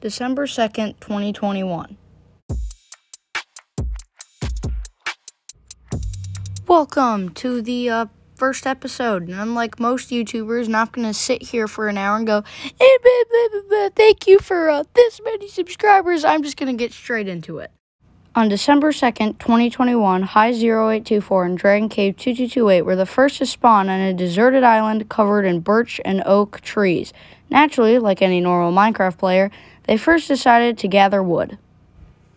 December 2nd, 2021. Welcome to the uh, first episode. And unlike most YouTubers, not going to sit here for an hour and go, eh, blah, blah, blah, blah, thank you for uh, this many subscribers. I'm just going to get straight into it. On December 2nd, 2021, High 0824 and Dragon Cave 2228 were the first to spawn on a deserted island covered in birch and oak trees. Naturally, like any normal Minecraft player, they first decided to gather wood.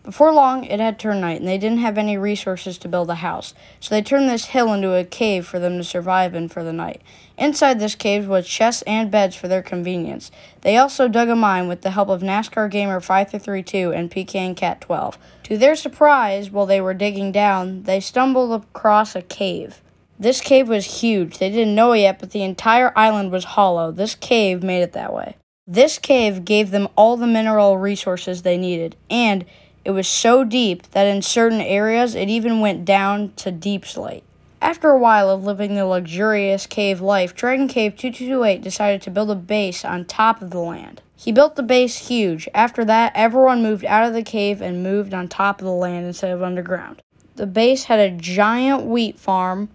Before long, it had turned night, and they didn't have any resources to build a house, so they turned this hill into a cave for them to survive in for the night. Inside this cave was chests and beds for their convenience. They also dug a mine with the help of NASCAR Gamer 5332 and Pecan Cat 12. To their surprise, while they were digging down, they stumbled across a cave. This cave was huge. They didn't know it yet, but the entire island was hollow. This cave made it that way. This cave gave them all the mineral resources they needed, and it was so deep that in certain areas it even went down to deepslate. After a while of living the luxurious cave life, Dragon Cave 2228 decided to build a base on top of the land. He built the base huge. After that, everyone moved out of the cave and moved on top of the land instead of underground. The base had a giant wheat farm,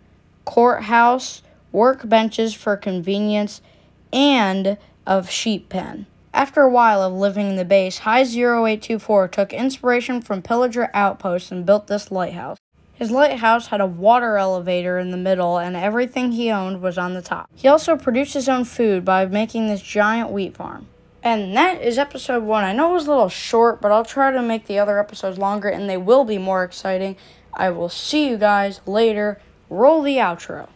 courthouse, workbenches for convenience, and a sheep pen. After a while of living in the base, High 0824 took inspiration from Pillager outposts and built this lighthouse. His lighthouse had a water elevator in the middle, and everything he owned was on the top. He also produced his own food by making this giant wheat farm. And that is episode one. I know it was a little short, but I'll try to make the other episodes longer, and they will be more exciting. I will see you guys later. Roll the outro.